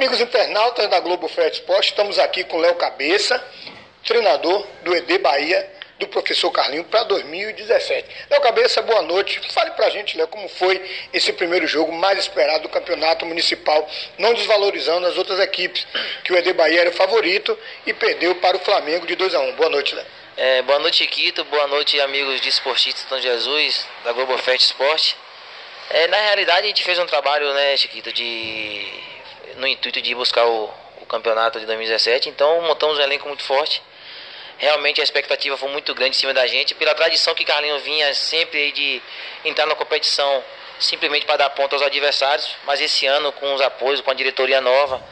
Amigos internautas da Globo Fred Esporte, estamos aqui com Léo Cabeça, treinador do ED Bahia, do professor Carlinho, para 2017. Léo Cabeça, boa noite. Fale pra gente, Léo, como foi esse primeiro jogo mais esperado do campeonato municipal, não desvalorizando as outras equipes, que o ED Bahia era o favorito e perdeu para o Flamengo de 2 a 1 Boa noite, Léo. É, boa noite, Quito. Boa noite, amigos de esportistas São Jesus, da Globo Fest Esporte. É, na realidade, a gente fez um trabalho, né, Chiquito, de no intuito de buscar o, o campeonato de 2017. Então montamos um elenco muito forte. Realmente a expectativa foi muito grande em cima da gente, pela tradição que Carlinhos vinha sempre de entrar na competição simplesmente para dar ponto aos adversários. Mas esse ano, com os apoios, com a diretoria nova,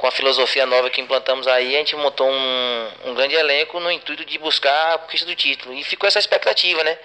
com a filosofia nova que implantamos aí, a gente montou um, um grande elenco no intuito de buscar a conquista do título. E ficou essa expectativa, né?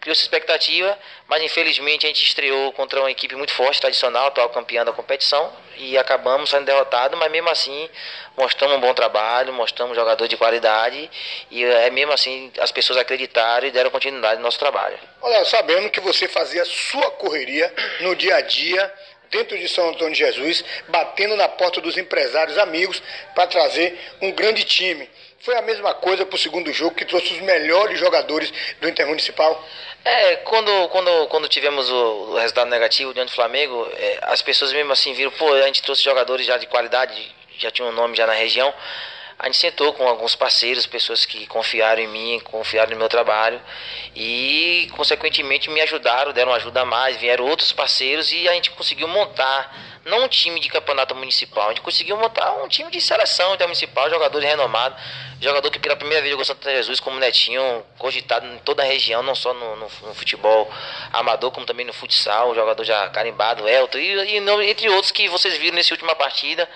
criou-se expectativa, mas infelizmente a gente estreou contra uma equipe muito forte, tradicional, atual campeã da competição, e acabamos sendo derrotados, mas mesmo assim mostramos um bom trabalho, mostramos um jogador de qualidade, e é mesmo assim as pessoas acreditaram e deram continuidade no nosso trabalho. Olha, sabendo que você fazia sua correria no dia a dia, dentro de São Antônio de Jesus, batendo na porta dos empresários amigos para trazer um grande time. Foi a mesma coisa para o segundo jogo, que trouxe os melhores jogadores do Intermunicipal? É, quando, quando, quando tivemos o, resultado negativo diante do Flamengo, é, as pessoas mesmo assim viram, pô, a gente trouxe jogadores já de qualidade, já tinha um nome já na região. A gente sentou com alguns parceiros, pessoas que confiaram em mim, confiaram no meu trabalho e, consequentemente, me ajudaram, deram ajuda a mais. Vieram outros parceiros e a gente conseguiu montar não um time de campeonato municipal, a gente conseguiu montar um time de seleção municipal, jogadores renomados, jogador que pela primeira vez jogou Santa Jesus como Netinho, cogitado em toda a região, não só no, no, no futebol amador, como também no futsal, jogador já carimbado, Elton, e, e entre outros que vocês viram nessa última partida.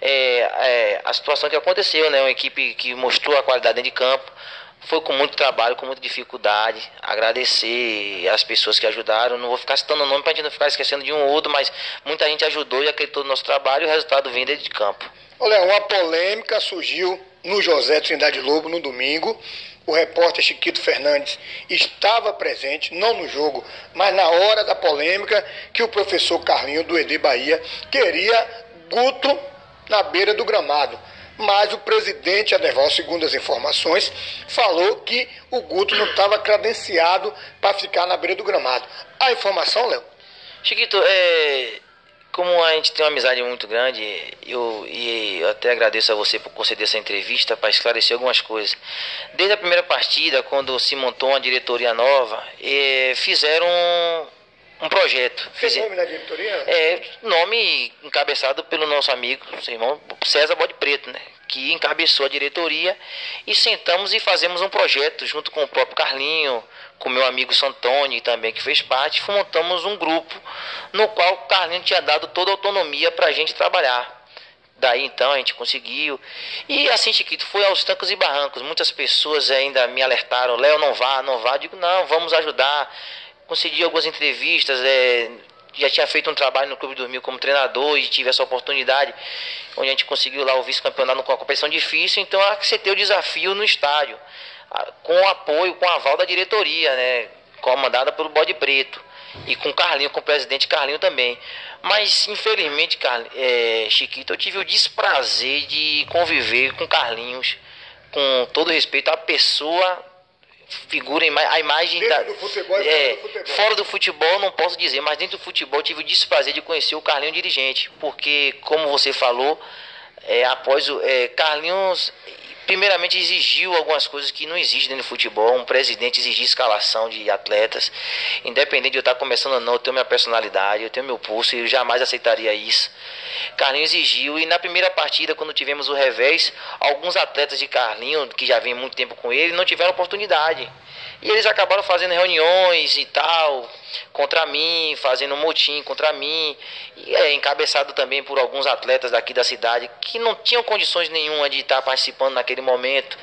É, é, a situação que aconteceu, né? Uma equipe que mostrou a qualidade dentro de campo, foi com muito trabalho, com muita dificuldade. Agradecer as pessoas que ajudaram. Não vou ficar citando o nome para a gente não ficar esquecendo de um ou outro, mas muita gente ajudou e acreditou no nosso trabalho e o resultado vem dentro de campo. Olha, uma polêmica surgiu no José Trindade Lobo no domingo. O repórter Chiquito Fernandes estava presente, não no jogo, mas na hora da polêmica que o professor Carlinho do ED Bahia queria Guto na beira do gramado mas o presidente Adeval, segundo as informações, falou que o Guto não estava credenciado para ficar na beira do gramado. A informação, Léo? Chiquito, é, como a gente tem uma amizade muito grande, eu, e eu até agradeço a você por conceder essa entrevista para esclarecer algumas coisas. Desde a primeira partida, quando se montou uma diretoria nova, é, fizeram um projeto. Fiz... nome da diretoria? É, nome encabeçado pelo nosso amigo, seu irmão César Bode Preto, né? Que encabeçou a diretoria e sentamos e fazemos um projeto junto com o próprio Carlinho, com meu amigo Santoni também, que fez parte, montamos um grupo no qual o Carlinho tinha dado toda a autonomia para a gente trabalhar. Daí então a gente conseguiu. E assim, Chiquito, foi aos tancos e barrancos. Muitas pessoas ainda me alertaram: Léo, não vá, não vá. Eu digo: não, vamos ajudar concedi algumas entrevistas, é, já tinha feito um trabalho no Clube Dormir como treinador e tive essa oportunidade, onde a gente conseguiu lá o vice-campeonato com uma competição difícil, então aceitou o desafio no estádio, com o apoio, com o aval da diretoria, né, comandada pelo Bode Preto, e com Carlinho, com o presidente Carlinho também. Mas, infelizmente, Carl, é, Chiquito, eu tive o desprazer de conviver com Carlinhos, com todo respeito à pessoa figura, a imagem dentro da, do futebol, é, do futebol. fora do futebol não posso dizer, mas dentro do futebol tive o desprazer de conhecer o Carlinhos dirigente, porque como você falou, é, após o é, Carlinhos primeiramente exigiu algumas coisas que não existem no futebol. Um presidente exigir escalação de atletas, independente de eu estar começando ou não, eu tenho minha personalidade, eu tenho meu pulso e eu jamais aceitaria isso. Carlinhos exigiu e na primeira partida, quando tivemos o revés, alguns atletas de Carlinhos, que já vem muito tempo com ele, não tiveram oportunidade. E eles acabaram fazendo reuniões e tal, contra mim, fazendo um motim contra mim, e é encabeçado também por alguns atletas daqui da cidade que não tinham condições nenhuma de estar participando naquele momento.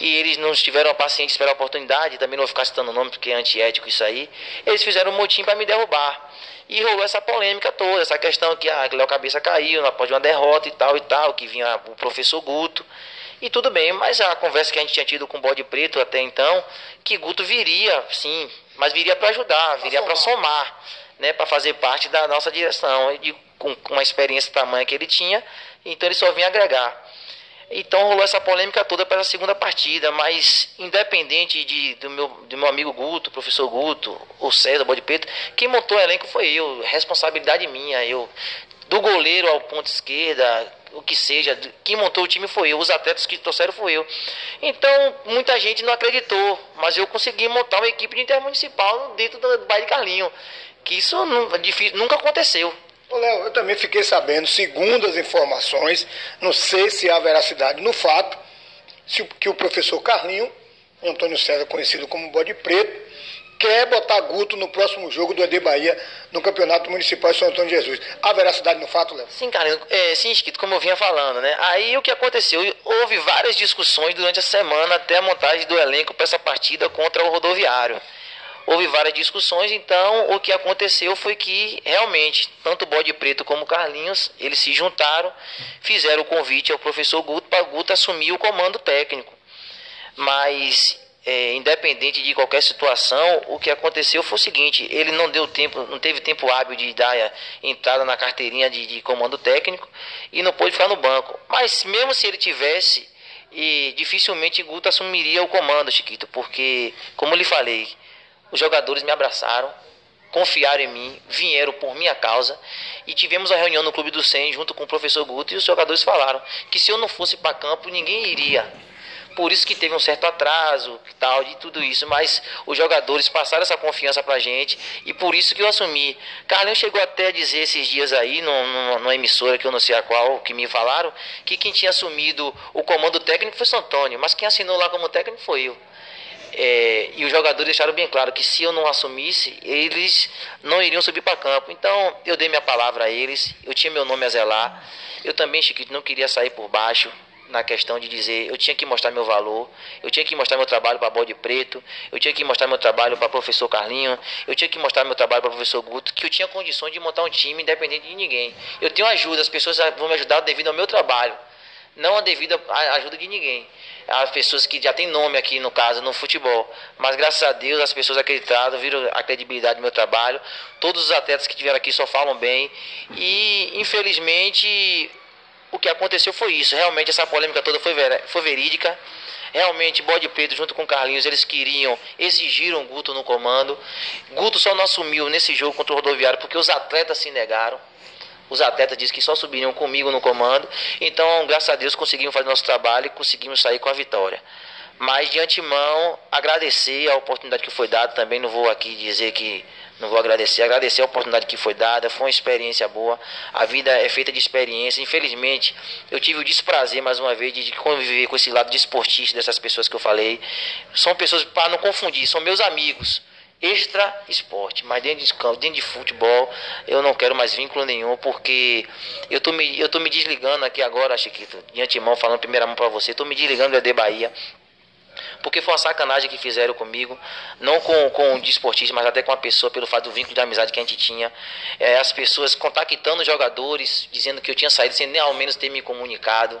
E eles não tiveram a paciência esperar a oportunidade, também não vou ficar citando o nome porque é antiético isso aí. Eles fizeram um motim para me derrubar. E rolou essa polêmica toda, essa questão que a ah, Léo Cabeça caiu após uma derrota e tal e tal, que vinha o professor Guto. E tudo bem, mas a conversa que a gente tinha tido com o Bode Preto até então, que Guto viria, sim, mas viria para ajudar, viria para somar, né, para fazer parte da nossa direção. E com uma experiência tamanha que ele tinha, então ele só vinha agregar. Então rolou essa polêmica toda para a segunda partida, mas independente de, do, meu, do meu amigo Guto, professor Guto, o César Bode Preto, quem montou o elenco foi eu, responsabilidade minha. Eu, do goleiro ao ponto esquerda, o que seja, quem montou o time foi eu, os atletas que trouxeram foi eu. Então, muita gente não acreditou, mas eu consegui montar uma equipe de intermunicipal dentro do bairro Carlinho, que isso difícil, nunca aconteceu. Léo, eu também fiquei sabendo, segundo as informações, não sei se há veracidade no fato, que o professor Carlinho, Antônio César, conhecido como Bode Preto, quer botar Guto no próximo jogo do ED Bahia no Campeonato Municipal de São Antônio de Jesus. Há veracidade no fato, Léo? Sim, Carlinho, é, sim, Esquito, como eu vinha falando, né? Aí o que aconteceu? Houve várias discussões durante a semana até a montagem do elenco para essa partida contra o rodoviário houve várias discussões, então o que aconteceu foi que realmente, tanto o Bode Preto como o Carlinhos, eles se juntaram, fizeram o convite ao professor Guto para Guto assumir o comando técnico. Mas, é, independente de qualquer situação, o que aconteceu foi o seguinte, ele não deu tempo, não teve tempo hábil de dar entrada na carteirinha de, de comando técnico e não pôde ficar no banco. Mas mesmo se ele tivesse, e dificilmente Guto assumiria o comando, Chiquito, porque, como lhe falei, os jogadores me abraçaram, confiaram em mim, vieram por minha causa e tivemos a reunião no Clube do 100 junto com o professor Guto e os jogadores falaram que se eu não fosse para campo ninguém iria. Por isso que teve um certo atraso, tal, de tudo isso, mas os jogadores passaram essa confiança pra gente e por isso que eu assumi. Carlinhos chegou até a dizer esses dias aí, numa, numa emissora que eu não sei a qual, que me falaram, que quem tinha assumido o comando técnico foi o Antônio, mas quem assinou lá como técnico foi eu. É, e os jogadores deixaram bem claro que se eu não assumisse, eles não iriam subir para campo. Então eu dei minha palavra a eles, eu tinha meu nome a zelar. Eu também, Chiquito, não queria sair por baixo na questão de dizer eu tinha que mostrar meu valor, eu tinha que mostrar meu trabalho para Bode Preto, eu tinha que mostrar meu trabalho para professor Carlinho, eu tinha que mostrar meu trabalho para professor Guto, que eu tinha condições de montar um time independente de ninguém. Eu tenho ajuda, as pessoas vão me ajudar devido ao meu trabalho não devido à ajuda de ninguém. As pessoas que já têm nome aqui, no caso, no futebol. Mas graças a Deus, as pessoas acreditaram, viram a credibilidade do meu trabalho. Todos os atletas que tiveram aqui só falam bem. E, infelizmente, o que aconteceu foi isso. Realmente, essa polêmica toda foi, ver, foi verídica. Realmente, Bode Preto junto com Carlinhos, eles queriam, exigiram Guto no comando. Guto só não assumiu nesse jogo contra o Rodoviário porque os atletas se negaram. Os atletas dizem que só subiriam comigo no comando. Então, graças a Deus, conseguimos fazer nosso trabalho e conseguimos sair com a vitória. Mas de antemão, agradecer a oportunidade que foi dada. Também não vou aqui dizer que não vou agradecer, agradecer a oportunidade que foi dada. Foi uma experiência boa. A vida é feita de experiência. Infelizmente, eu tive o desprazer mais uma vez de conviver com esse lado de esportista dessas pessoas que eu falei. São pessoas, para não confundir, são meus amigos extra esporte, mas dentro de campo, dentro de futebol, eu não quero mais vínculo nenhum, porque eu tô me, eu tô me desligando aqui agora, Chiquito, de antemão, falando primeira mão para você, tô me desligando do ED Bahia, porque foi uma sacanagem que fizeram comigo, não com, com o desportista, mas até com a pessoa, pelo fato do vínculo de amizade que a gente tinha. É, as pessoas contactando os jogadores, dizendo que eu tinha saído sem nem ao menos ter me comunicado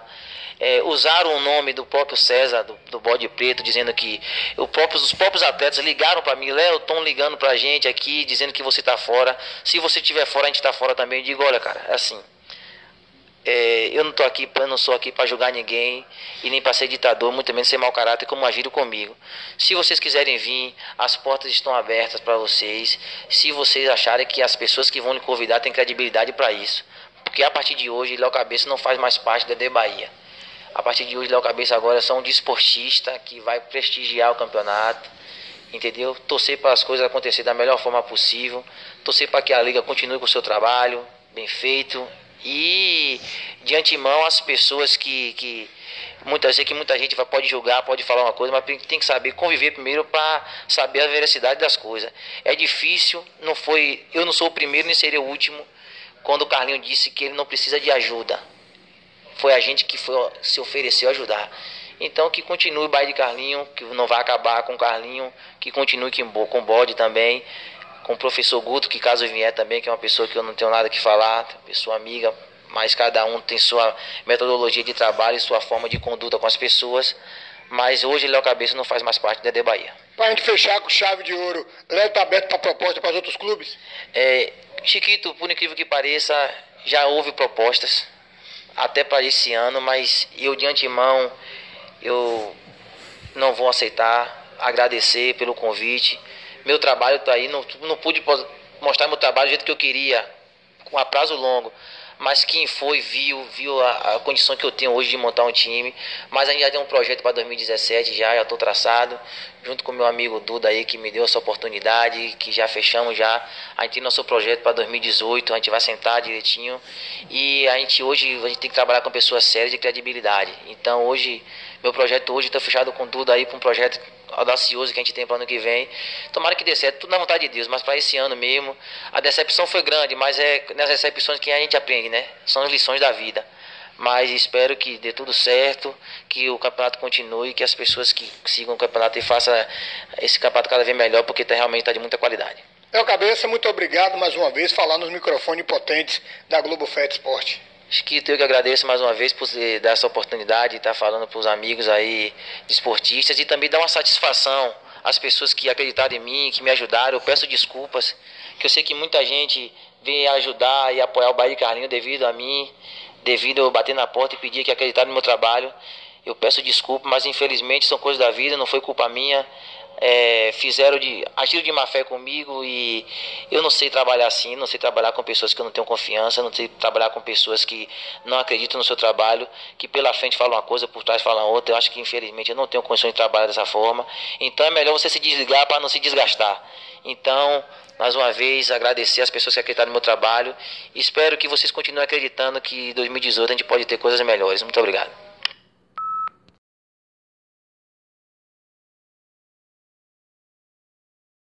é, usaram o nome do próprio César, do, do Bode Preto, dizendo que o próprio, os próprios atletas ligaram para mim, Léo, estão ligando para a gente aqui, dizendo que você está fora. Se você estiver fora, a gente está fora também. Eu digo, olha, cara, é assim. É, eu não tô aqui, eu não sou aqui para julgar ninguém e nem para ser ditador, muito menos ser mau caráter como agiram comigo. Se vocês quiserem vir, as portas estão abertas para vocês. Se vocês acharem que as pessoas que vão lhe convidar têm credibilidade para isso, porque a partir de hoje Léo Cabeça não faz mais parte da De Bahia. A partir de hoje, Léo Cabeça agora é só um desportista que vai prestigiar o campeonato, entendeu? Torcer para as coisas acontecerem da melhor forma possível, torcer para que a liga continue com o seu trabalho bem feito e de antemão as pessoas que, que muitas vezes que muita gente pode julgar, pode falar uma coisa, mas tem que saber conviver primeiro para saber a veracidade das coisas. É difícil, não foi, eu não sou o primeiro nem seria o último quando o Carlinho disse que ele não precisa de ajuda foi a gente que foi, se ofereceu a ajudar. Então que continue o baile de Carlinho, que não vai acabar com Carlinho, que continue com o bode também, com o professor Guto, que caso vier também, que é uma pessoa que eu não tenho nada que falar, pessoa amiga, mas cada um tem sua metodologia de trabalho e sua forma de conduta com as pessoas. Mas hoje Léo Cabeça não faz mais parte da De Bahia. Para a gente fechar com chave de ouro, Léo está aberto para proposta para os outros clubes? É, Chiquito, por incrível que pareça, já houve propostas até para esse ano, mas eu de antemão eu não vou aceitar. Agradecer pelo convite. Meu trabalho está aí, não, não pude mostrar meu trabalho do jeito que eu queria, com a prazo longo mas quem foi viu, viu a, a, condição que eu tenho hoje de montar um time. Mas a gente já tem um projeto para 2017, já estou traçado, junto com meu amigo Duda aí que me deu essa oportunidade, que já fechamos já. A gente tem nosso projeto para 2018, a gente vai sentar direitinho. E a gente hoje a gente tem que trabalhar com pessoas sérias de credibilidade. Então hoje, meu projeto hoje está fechado com Duda aí para um projeto audacioso que a gente tem para o ano que vem. Tomara que dê certo, tudo na vontade de Deus, mas para esse ano mesmo, a decepção foi grande, mas é nas decepções que a gente aprende, né? São as lições da vida. Mas espero que dê tudo certo, que o campeonato continue, que as pessoas que sigam o campeonato e façam esse campeonato cada vez melhor, porque tá, realmente está de muita qualidade. Meu cabeça, muito obrigado mais uma vez falar nos microfones potentes da Globo Fed Esporte. Chiquito, eu que agradeço mais uma vez por dar essa oportunidade de estar falando para os amigos aí, esportistas, e também dar uma satisfação às pessoas que acreditaram em mim, que me ajudaram. Eu peço desculpas, que eu sei que muita gente veio ajudar e apoiar o Bahia Carlinho devido a mim, devido a eu bater na porta e pedir que acreditaram no meu trabalho. Eu peço desculpas, mas infelizmente são coisas da vida, não foi culpa minha é, fizeram de agiram de má fé comigo e eu não sei trabalhar assim, não sei trabalhar com pessoas que eu não tenho confiança, não sei trabalhar com pessoas que não acreditam no seu trabalho, que pela frente falam uma coisa, por trás falam outra. Eu acho que infelizmente eu não tenho condições de trabalhar dessa forma. Então é melhor você se desligar para não se desgastar. Então, mais uma vez, agradecer as pessoas que acreditaram no meu trabalho. Espero que vocês continuem acreditando que em 2018 a gente pode ter coisas melhores. Muito obrigado.